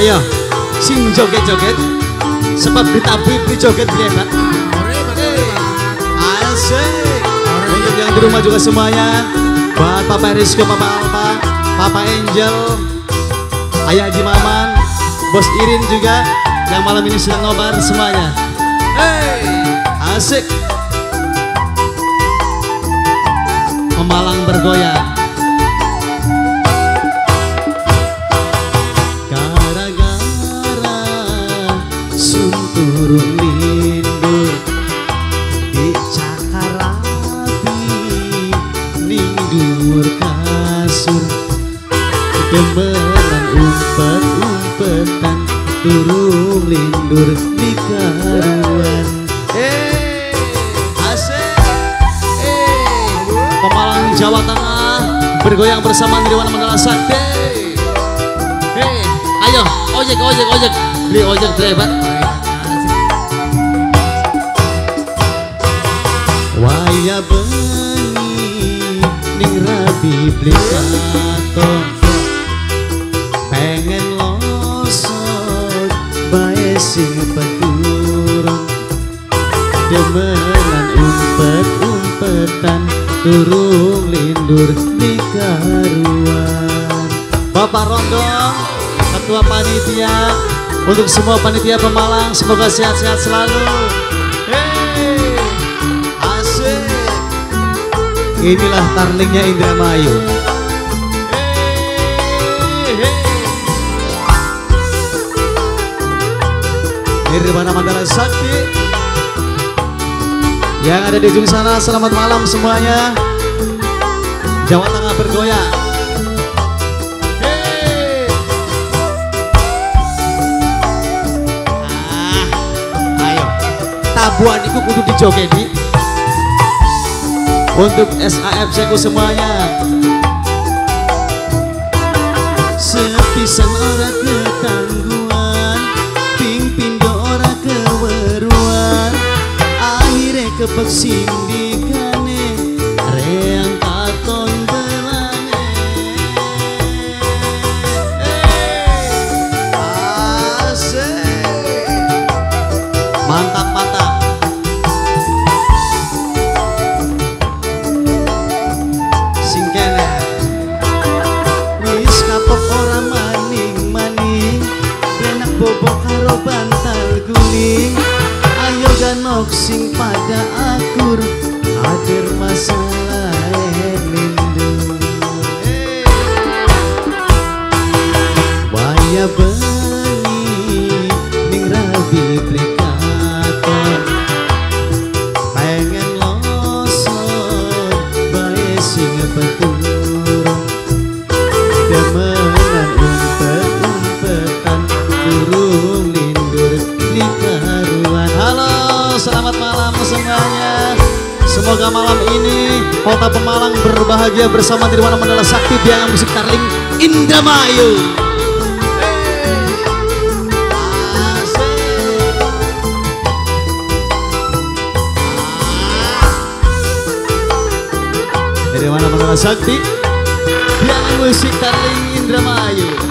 Ayo, sing joget-joget sebab ditabib di joget hebat. Asik. Untuk yang di rumah juga semuanya, buat Papa Rizko, Papa Alfa, Papa Angel, Ayah Haji Bos Irin juga yang malam ini sedang nobar semuanya. Hey, asik. Pemalang bergoyang. Di kasur. Gemelan umpet-umpetan turun lindur di karuan. Eh, Eh, Pemalang Jawa Tengah bergoyang bersama Nirwana Mandala Sakti Hei, ayo, ojek, ojek, ojek. Beli ojek hebat. Waya bengi ning rabi beli katon Pengen losot bae sing peturun Demenan umpet-umpetan turung lindur di karuan. Bapak Rondong, Ketua Panitia Untuk semua panitia Pemalang Semoga sehat-sehat selalu. Hei, asik. Inilah tarlingnya Indramayu. Hei, hei. Nirwana Mandala Sakti. Yang ada di ujung sana Selamat malam semuanya. Jawa Tengah bergoyang Tabuan itu kudu dijogedi Untuk SAFC ku semuanya. Sepisan ora ketangguhan Pimpin do ora keweruan Akhirnya kepek Ganok sing pada akur Hadir masalah lindu Waya bengi ning rabi prikaton Pengen losot bae sing peturun Demenan Malam ini. Kota Pemalang berbahagia bersama Nirwana Mandala Sakti Biaya Musik Tarling Indramayu. Nirwana Mandala Sakti? Biaya Musik Tarling Indramayu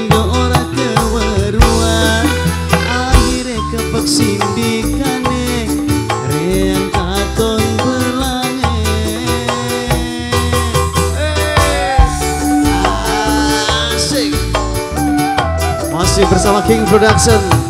Pimpindo ora keweruan Akhirnya kepek sindikane. Reang katon berlange. Eh, Asik. Masih bersama King Production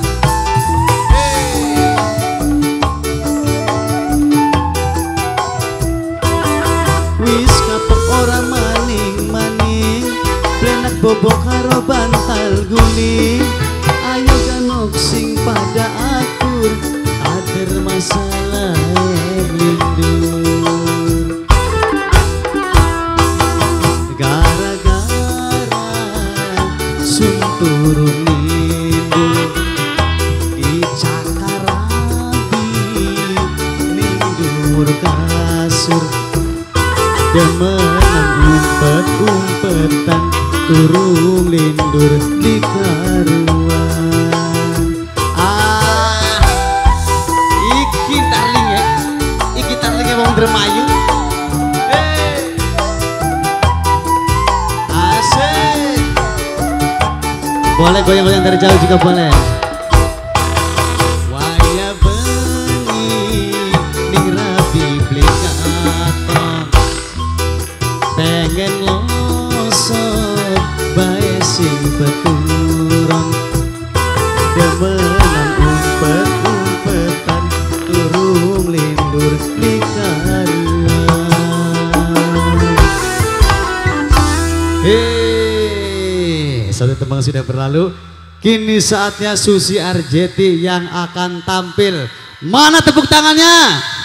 umpet-umpetan turung lindur di karuan. Ah iki darling ya iki darling ya wong dermayu. Eh. boleh goyang-goyang dari jauh juga boleh peturon demenan umpet-umpetan turung lindur Hei, satu tembang sudah berlalu. Kini saatnya Susi Arjeti yang akan tampil. Mana tepuk tangannya?